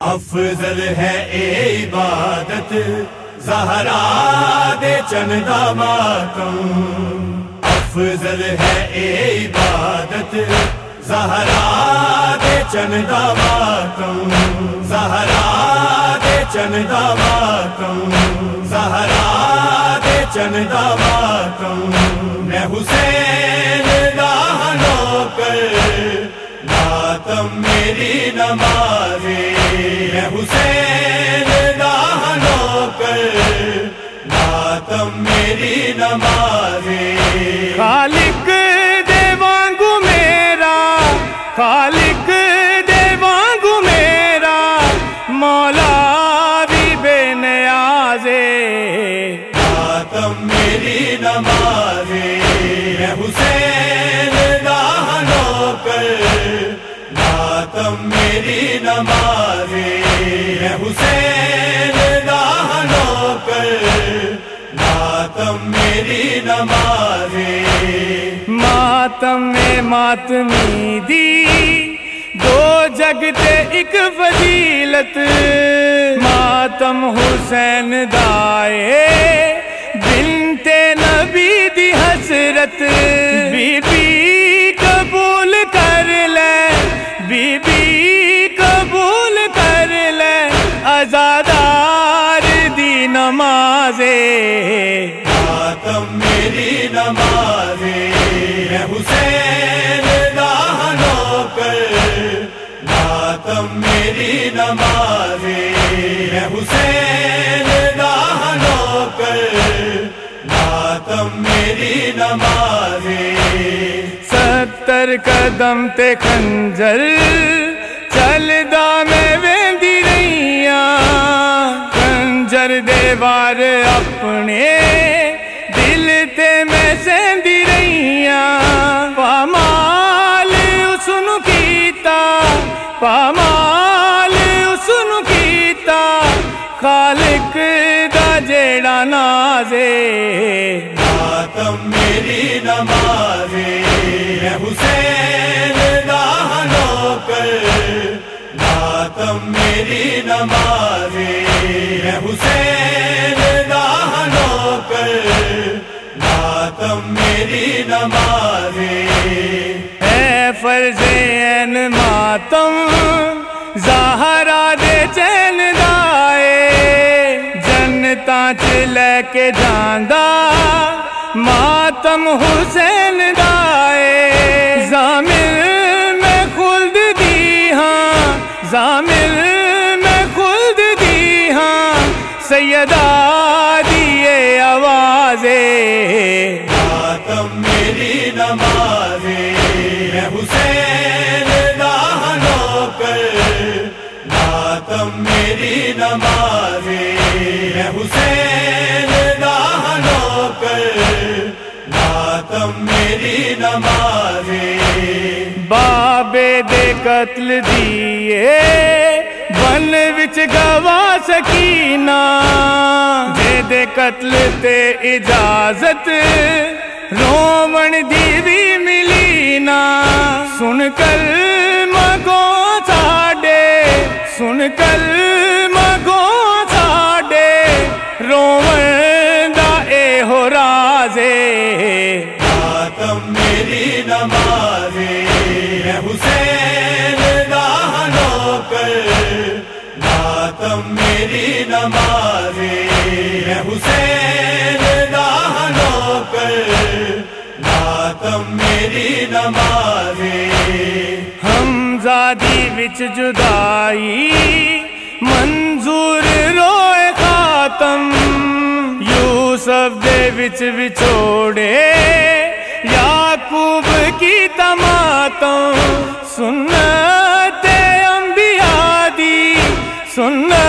افضل ہے اے عبادت، زہرا دے چندا ماتم افضل ہے اے عبادت، زہرا دے چندا ماتم زہرا دے چندا ماتم زہرا دے چندا ماتم خالق دے وانگو میرا خالق دے وانگو میرا مولا بھی بے نیازے۔ ماتم میری نماز میں حسین دا نوکر۔ ماتم میری نماز میں حسین میری نماز ماتم میں ماتمی دی دو جگتے ایک فضیلت۔ ماتم حسین دائے بنتے نبی دی حسرت۔ بی بی قبول کر لے بی بی قبول کر لے۔ ازادار دی نمازے ماتم میری نماز میں حسین دا نوکر ماتم میری نماز میں حسین دا نوکر ماتم میری نماز ستر قدم تے خنجر چلدا میں ویندی رہیاں خنجر دیوار اپنے کیتا، پامال اس نو کیتا، خالق دا جیڑا نازے۔ ماتم میری نماز میں حسین دا نوکر۔ ماتم میری نماز میں حسین دا نوکر۔ ماتم میری نماز ماتم زہرا دے چین دائے جنتا چ لے کے جاندہ ماتم حسین حسین دا نوکر ماتم میری نماز بابے دے قتل دیے، بن وچ گوا سکینہ۔ دے دے قتل تے اجازت، رومن دی بھی ملی نا۔ سن کر رازے ماتم میری نماز میں حسین دا نوکر ماتم میری نماز میں حسین دا نوکر ماتم میری نماز ہم زادی وچ جدائی منظور روئے خاتم۔ ਸਭ ਦੇ ਵਿੱਚ ਵਿਛੋੜੇ। ਯਾਕੂਬ ਕੀ ਤਮਾਤਮ ਸੁਨਨਤ ਅੰਬਿਆ ਦੀ। ਸੁਨਨਤ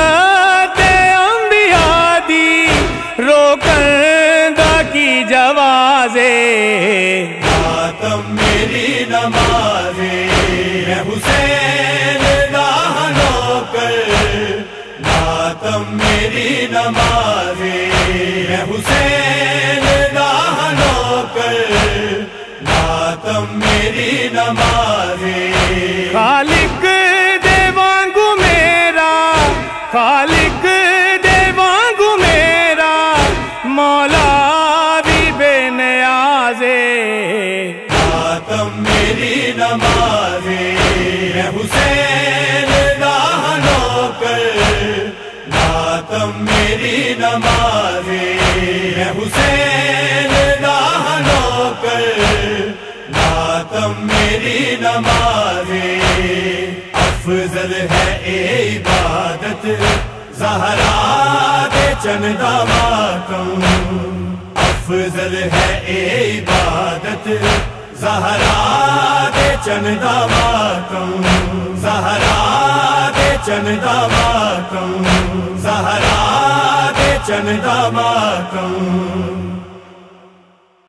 ماتم میری نماز حسین دا نوکر۔ ماتم میری نماز خالق دے وانگو میرا خالق دے وانگو میرا مولا بھی بے نیازے ماتم میری نماز حسین ماتم میری نماز حسین راہ نوکر ماتم میری نماز افضل ہے عبادت، زہرا دے چندہ ماتم افضل ہے عبادت، زہرا دے چندہ ماتم زہرا دے چندہ ماتم زہرا چند چندہ ماتم